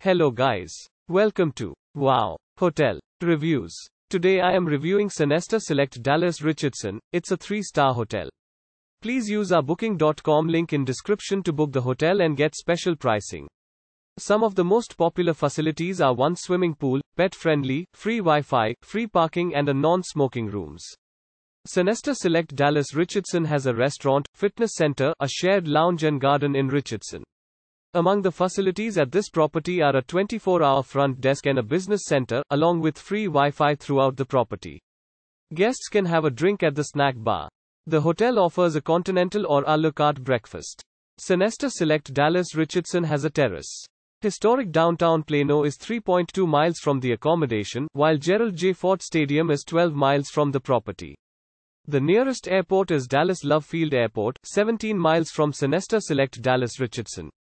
Hello guys. Welcome to Wow Hotel Reviews. Today I am reviewing Sonesta Select Dallas Richardson. It's a 3-star hotel. Please use our booking.com link in description to book the hotel and get special pricing. Some of the most popular facilities are one swimming pool, pet friendly, free Wi-Fi, free parking and a non-smoking rooms. Sonesta Select Dallas Richardson has a restaurant, fitness center, a shared lounge and garden in Richardson. Among the facilities at this property are a 24-hour front desk and a business center, along with free Wi-Fi throughout the property. Guests can have a drink at the snack bar. The hotel offers a continental or a la carte breakfast. Sonesta Select Dallas Richardson has a terrace. Historic downtown Plano is 3.2 miles from the accommodation, while Gerald J. Ford Stadium is 12 miles from the property. The nearest airport is Dallas Love Field Airport, 17 miles from Sonesta Select Dallas Richardson.